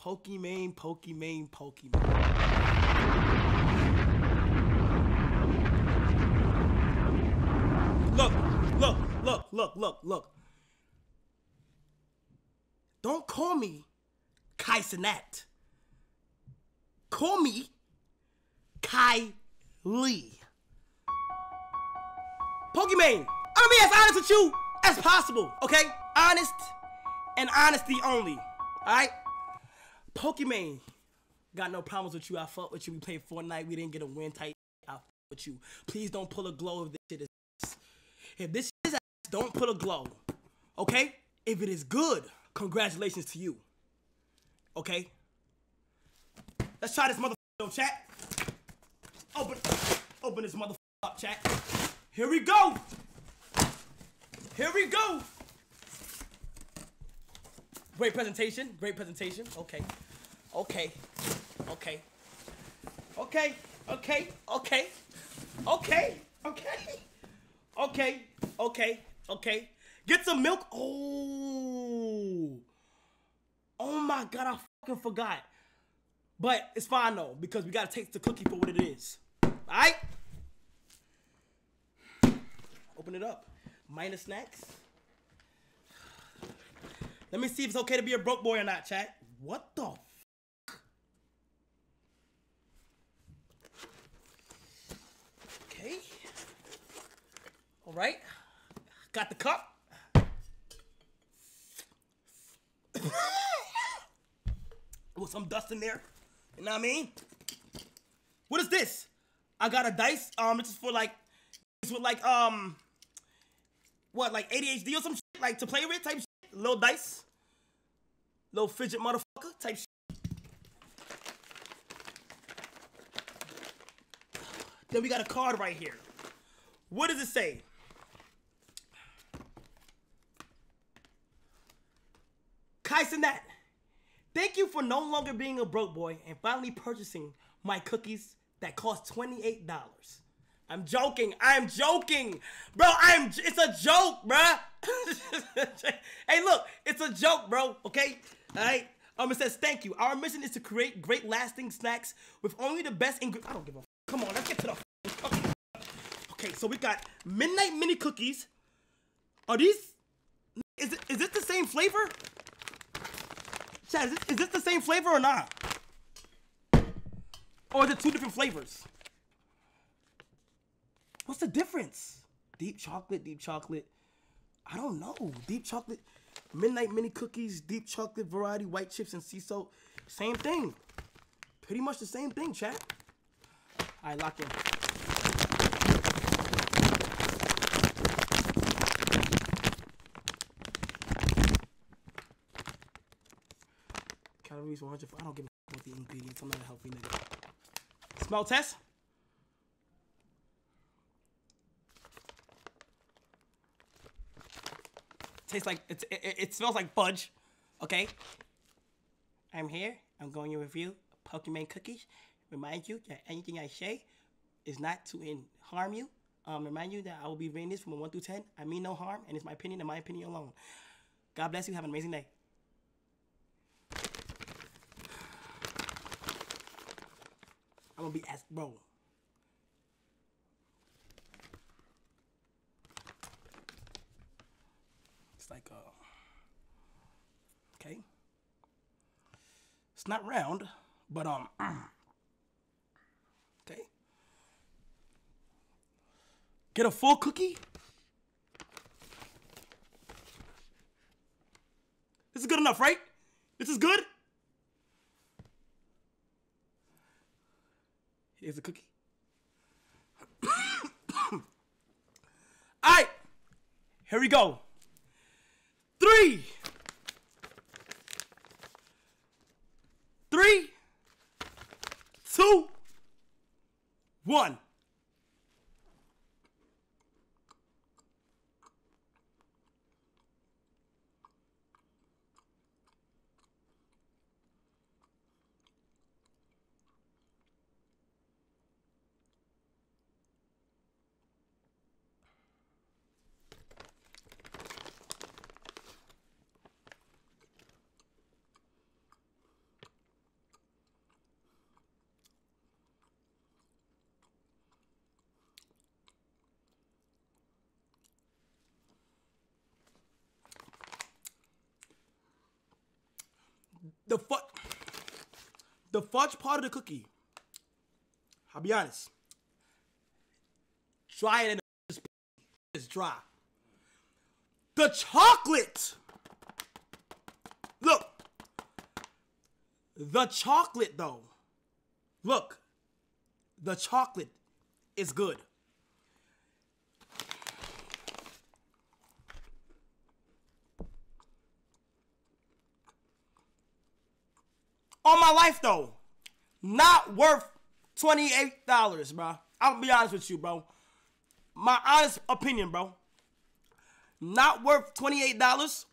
Pokimane, Pokimane, Pokimane. Look, look, look, look, look, look. Don't call me Kai Cenat. Call me Kai Lee. Pokimane, I'm gonna be as honest with you as possible, okay? Honest and honesty only, alright? Pokimane, got no problems with you. I fuck with you. We played Fortnite. We didn't get a win tight. I fuck with you. Please don't pull a glow if this shit is ass. If this is ass, don't put a glow, okay? If it is good, congratulations to you, okay? Let's try this motherfucker, chat. Open, open this motherfucker up, chat. Here we go. Here we go. Great presentation. Great presentation. Okay. Okay. Okay. Okay. Okay. Okay. Okay. Okay. Okay. Okay. Okay. Get some milk. Oh. Oh my god, I fucking forgot. But it's fine though, because we gotta take the cookie for what it is. Alright? Open it up. Minus snacks. Let me see if it's okay to be a broke boy or not, chat. What the? Okay. Alright. Got the cup. With some dust in there. You know what I mean? What is this? I got a dice. Um, is for like, this with like um, what like ADHD or some shit, like to play with type shit. Little dice, little fidget motherfucker type shit. Then we got a card right here. What does it say? Kai Cenat, thank you for no longer being a broke boy and finally purchasing my cookies that cost $28. I'm joking. I'm joking. Bro, I'm it's a joke, bruh. hey, look, it's a joke, bro. Okay? Alright? Um, it says thank you. Our mission is to create great lasting snacks with only the best ingredients. I don't give a f- come on, let's get to the f- okay. so we got midnight mini cookies. Are these is it is this the same flavor? Chad, is this, is this the same flavor or not? Or is it two different flavors? What's the difference? Deep chocolate, deep chocolate. I don't know. Deep chocolate, midnight mini cookies, deep chocolate variety, white chips and sea salt. Same thing. Pretty much the same thing, chat. All right, lock in. Calories 100. I don't give a about the ingredients. I'm not a healthy nigga. Smell test. Tastes like it's, it, it- smells like fudge. Okay. I'm here. I'm going to review Pokimane cookies. Remind you that anything I say is not to in, harm you. Um, remind you that I will be rating this from a one through ten. I mean no harm, and it's my opinion and my opinion alone. God bless you. Have an amazing day. I'm gonna be as bro. It's like uh okay. It's not round, but um okay. Get a full cookie? This is good enough, right? This is good? Here's a cookie. All right, here we go. Three, two, one. The fudge, the fudge part of the cookie. I'll be honest. Try it and it's dry. The chocolate. Look. The chocolate though. Look. The chocolate is good. On my life though, not worth $28, bro. I'll be honest with you, bro. My honest opinion, bro. Not worth $28.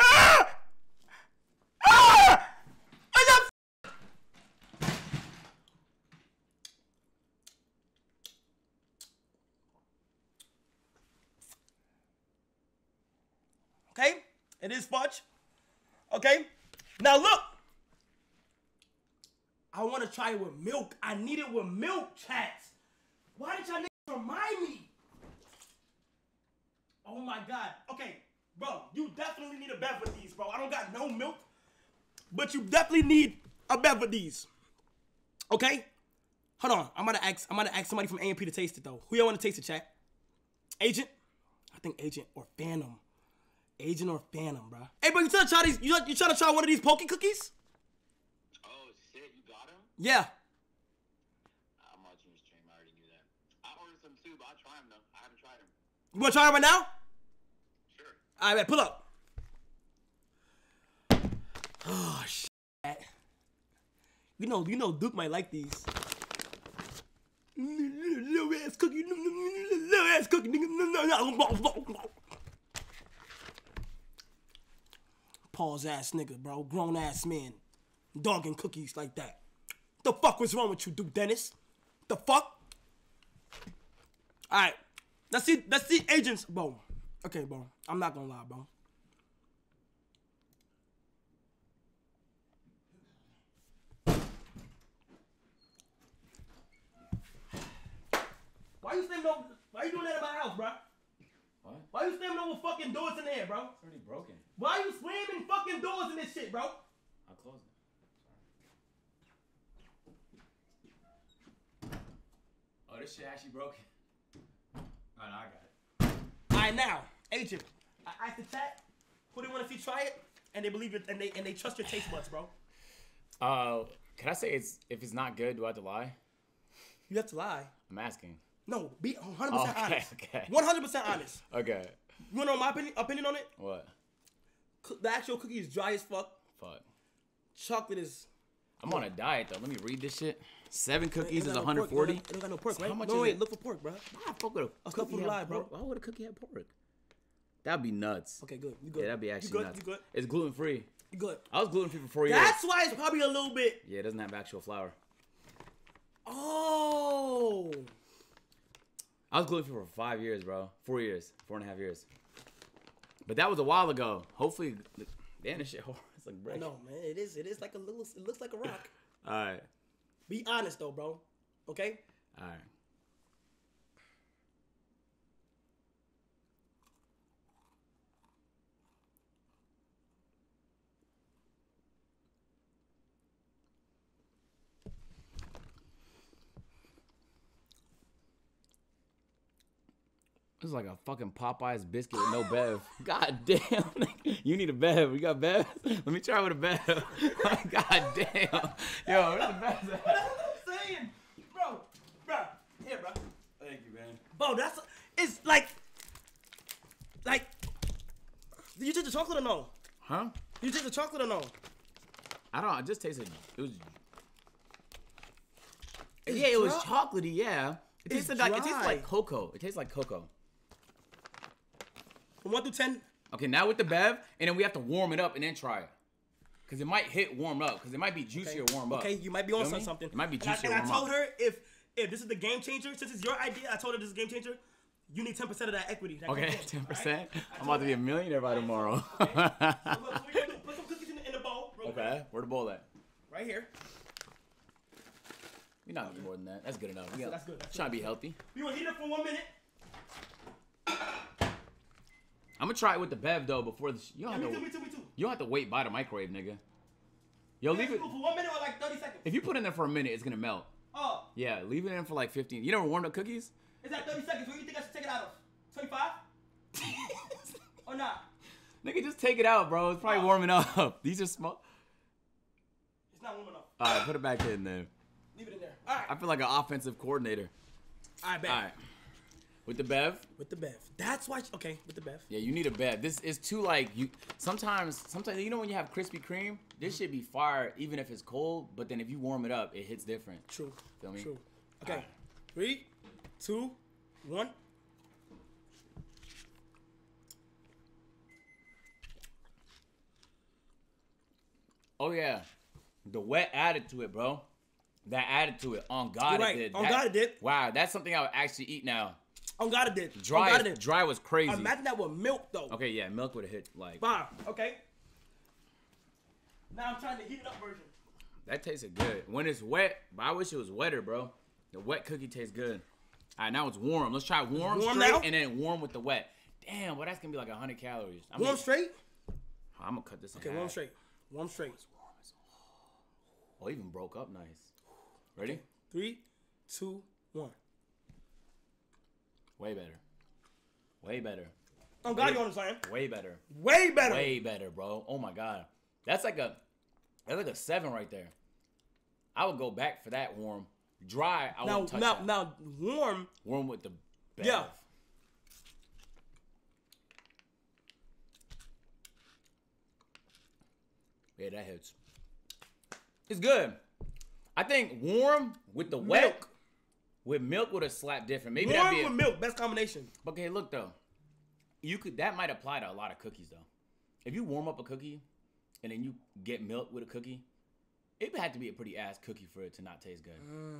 Ah! Ah! What the f- Okay? It is fudge. Okay? Now look. I want to try it with milk. I need it with milk, chats. Why did y'all niggas remind me? Oh my god. Okay, bro, you definitely need a bev with these, bro. I don't got no milk, but you definitely need a bev with these. Okay? Hold on. I'm gonna ask. I'm gonna ask somebody from AMP to taste it though. Who y'all want to taste it, chat? Agent? I think Agent or Phantom. Agent or Phantom, bro. Hey, bro, you trying to try these? You, you trying to try one of these poke cookies? Oh shit, you got him? Yeah. I'm watching your stream. I already knew that. I ordered some too, but I'll try them though. I haven't tried them. You want to try it right now? Sure. All right, pull up. Oh shit. You know, you know, Duke might like these. Little ass cookie, little ass cookie, Pause ass nigga, bro. Grown ass man. Dogging cookies like that. The fuck was wrong with you, Duke Dennis? The fuck? Alright. Let's see, let's see agents, bro. Okay, bro. I'm not gonna lie, bro. Why you? Why you doing that in my house, bro? What? Why you slamming over fucking doors in there, bro? It's already broken. Why are you slamming fucking doors in this shit, bro? I'll close it. Oh, this shit actually broken. Oh, no, I got it. Alright, now, agent. I asked the chat who do they want to see try it, and they believe it, and they and they trust your taste buds, bro. Uh, can I say it's if it's not good? Do I have to lie? You have to lie. I'm asking. No, be 100% Okay, honest. okay. 100% honest. Okay. You wanna know my opinion, opinion on it? What? Co- The actual cookie is dry as fuck. Fuck. Chocolate is. I'm on a diet though. Let me read this shit. Seven cookies is got no 140. It don't, got no pork, So right? how much no, is wait, it? look for pork, bro. Why fuck with a cookie cook have live, bro. pork? Why would a cookie have pork? That'd be nuts. Okay, good. You good? Yeah, that'd be you actually good? nuts. You good? It's gluten free. You good? I was gluten free for four years. That's why it's probably a little bit. Yeah, it doesn't have actual flour. Oh. I was gluten free for five years, bro. Four years, four and a half years. But that was a while ago. Hopefully, damn, this shit hard. It's like break. No, man. It is. It is like a little. It looks like a rock. All right, Be honest though, bro. Okay. all right. This is like a fucking Popeyes biscuit with no bev. God damn, you need a bev. You got bev? Let me try with a bev. God damn, yo, where's the bev? That's what I'm saying, bro. Bro, here, bro. Thank you, man. Bro, that's it's like, like. Did you take the chocolate or no? Huh? Did you take the chocolate or no? I don't. I just tasted. It was. It's yeah, it was dry. chocolatey. Yeah, it tasted like it tastes like cocoa. It tastes like cocoa. From one through ten. Okay, now with the bev, and then we have to warm it up and then try it. Cause it might hit warm up. Cause it might be juicier warm up. Okay, you might be on some- me? something. It might be And I- juicier And I, told up. her if if this is the game changer, since it's your idea, I told her this is game changer. You need ten percent of that equity. that Okay, ten percent. I I'm about to be a millionaire by tomorrow. So look, so what we gonna do? Put some cookies in in the bowl. Real quick, okay, where the bowl at? Right here. We not gonna need more than that. That's good enough. That's- got- that's good, that's Trying to be healthy. We gonna heat it for one minute. I'm gonna try it with the bev though before the. Sh- you don't Yeah, have me to. too, me too, me too. You don't have to wait by the microwave, nigga. Yo, leave it. For one minute or like 30 seconds. If you put it in there for a minute, it's gonna melt. Oh, Yeah, leave it in for like 15. You never warmed up cookies? is that 30 seconds? What do you think I should take it out of? 25? or not? Nigga, just take it out, bro. It's probably Oh. warming up. These are small. It's not warm enough. All right, put it back in there. Leave it in there. All right. I feel like an offensive coordinator. All right, bet. All right, with the bev. With the Bev. That's why. Okay, with the Bev. Yeah, you need a bev. This is too like you. Sometimes, sometimes you know when you have Krispy Kreme, this mm-hmm. should be fire even if it's cold. But then if you warm it up, it hits different. True. Feel me? True. Okay. Alright. Three, two, one. Oh yeah, the wet added to it, bro. That added to it. On God, You're right. it did. On That- God it did. Wow, that's something I would actually eat now. Oh, On God it did. Oh, dry, On God it did. dry was crazy. Imagine that with milk though. Okay, yeah, milk would have hit like Wow. Okay. Now I'm trying to heat it up version. that tasted good. When it's wet, but I wish it was wetter, bro. The wet cookie tastes good. All right, now it's warm. Let's try warm, warm straight now? and then warm with the wet. Damn, well that's gonna be like hundred calories. I'm Warm gonna, straight. I'm gonna cut this. Okay, warm half. straight. Warm straight. Oh, even broke up nice. Ready? Three, two, one. Way better. Way better. On God, you understand? Way better. Way better. Way better, bro. Oh my god, that's like a that's like a seven right there. I would go back for that warm. Dry, I Now, now, that. now, warm. Warm with the bev. Yeah. Yeah, that hits. It's good. I think warm with the wet Milk. With milk would have slapped different. Maybe that'd Warm be with a, milk. Best combination. Okay, look though. You could that might apply to a lot of cookies though. If you warm up a cookie and then you get milk with a cookie, it would have to be a pretty ass cookie for it to not taste good. You know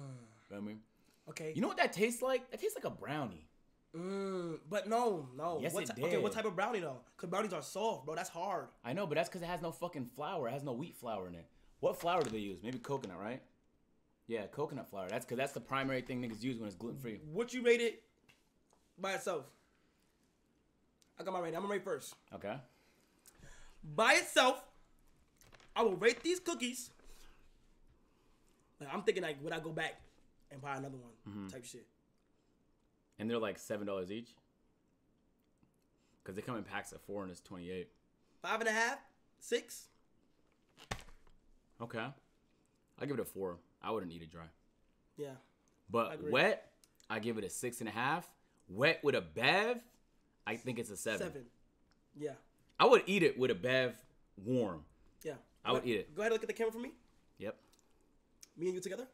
what I mean? Okay. You know what that tastes like? That tastes like a brownie. Mm, but no, no. Yes, what it ty- Okay, what type of brownie though? Cause brownies are soft, bro. That's hard. I know, but that's because it has no fucking flour. It has no wheat flour in it. What flour do they use? Maybe coconut, right? Yeah, coconut flour. That's because that's the primary thing niggas use when it's gluten free. What you rate it by itself? I got my rating. I'm gonna rate first. Okay. By itself, I will rate these cookies. Like I'm thinking like would I go back and buy another one Mm-hmm. type shit. And they're like seven dollars each. Cause they come in packs of four and it's twenty eight. Five and a half, six. Okay. I give it a four. I wouldn't eat it dry. Yeah. But agree. wet, I give it a six and a half. Wet with a bev, I think it's a seven. Seven. Yeah. I would eat it with a bev warm. Yeah. I would Go- eat it. Go ahead and look at the camera for me. Yep. Me and you together.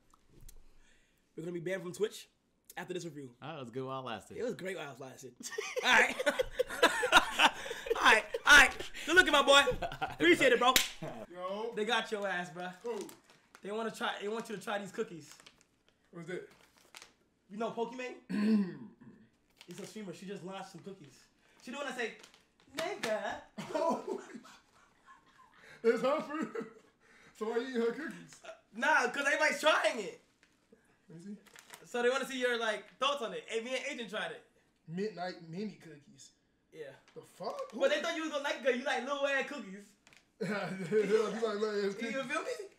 We're gonna be banned from Twitch after this review. Oh, it was good while it lasted. It was great while I was lasted. all right. all right. All right. Good looking, my boy. Appreciate it, bro. Yo, They got your ass, bro. who? They want to try. They want you to try these cookies. What's that? You know Pokimane? it's a streamer. She just launched some cookies. She do when I say, nigga. Oh, it's her food. So why you eating her cookies? Uh, nah, cause everybody's trying it. Let me see. So they want to see your like thoughts on it. Hey, me and Agent tried it. Midnight mini cookies. Yeah. The fuck? But they thought you was gonna like it. You like little ass cookies. you like little ass cookies. You feel me?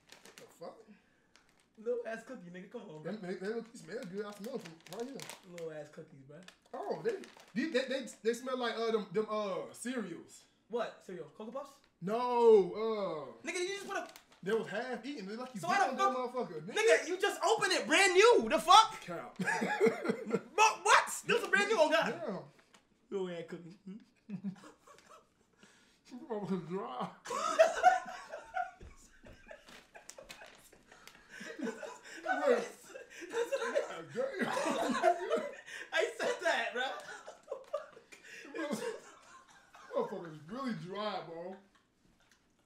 Little ass cookie, nigga. Come on, bro. Them, they, they look, they smell good. I smell them right here. Little ass cookies, bro. Oh, they, they, they, they, they smell like uh them, them uh cereals. What cereal? Cocoa Puffs? No, uh, Nigga, you just put a they was half eaten. They like you So on the that fuck- motherfucker. nigga. You just opened it, brand new. The fuck? Cow. Bro, what? This is brand new on God. Damn. Little ass cookie. Motherfucker dry. Wait, God damn. I said that, bro. Motherfucker's really dry, bro.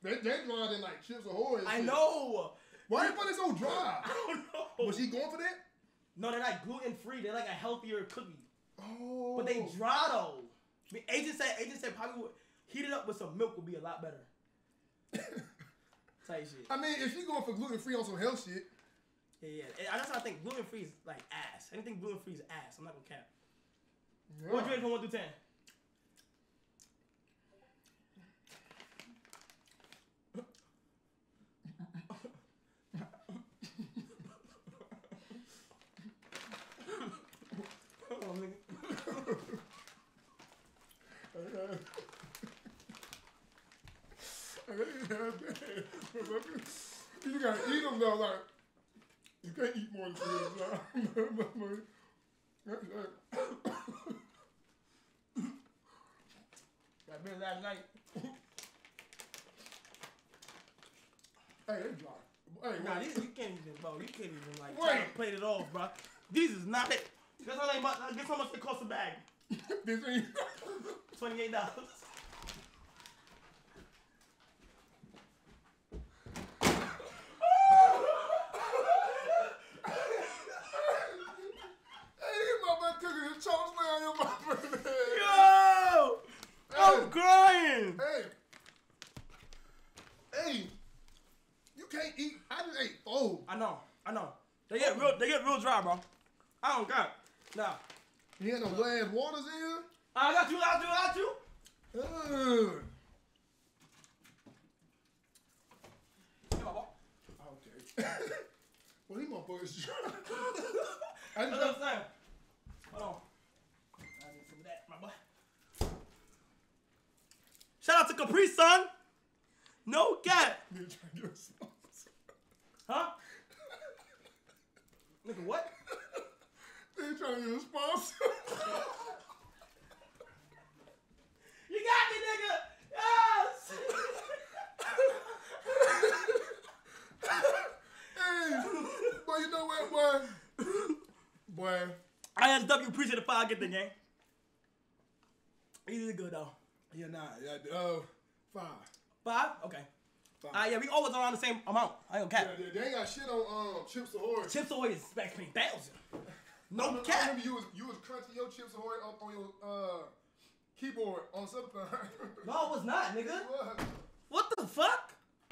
They, they dry than like chips ahoy. I shit. know. Why you they so dry? I don't know. Was he going for that? No, they're like gluten free. They're like a healthier cookie, Oh. but they dry though. I mean, agent said agent said probably would heat it up with some milk would be a lot better. Type shit. I mean, if you going for gluten free on some health shit, yeah, yeah. That's how I think gluten free is like ass. Anything gluten free is ass. I'm not gonna cap. Yeah. What you rate from one through ten? you gotta eat them though, like can't eat more than three time. That's right. That been last night. Hey, they dry. Hey, Nah, these you can't even, bro. You can't even like try to play it off, bro. These is not it. Guess how, they, guess uh, how much they cost a bag? this ain't. Twenty-eight dollars. Hey, you motherfucker cooking his chokes now on your motherfucking head. Yo, I'm Hey. crying. Hey. Hey. You can't eat. I just ate four. I know, I know. They get real, they get real dry, bro. I don't got. it. Nah, You had no glad waters in? I got you, I got you, I got you. Ugh. Okay. well, these motherfuckers. I That's just what I'm saying. Hold on. I need some of that, my boy. Shout out to Capri Sun. No cap. Nigga trying to get. Huh? Nigga, what? They trying to get a sponsor. You got me, nigga. Yes. hey, boy, you know what, boy? Boy, ISW appreciate the five get the game. Easy good though. Yeah, nah, yeah, uh, five. Five? Okay. Five. Uh, yeah, we always around the same amount. I don't Yeah, cap. they, ain't got shit on um Chips Ahoy. Chips always expect me thousand. I No remember, I cap. remember you was you was crunching your Chips Ahoy up on your uh keyboard on something. No, it was not, nigga. What? What the fuck?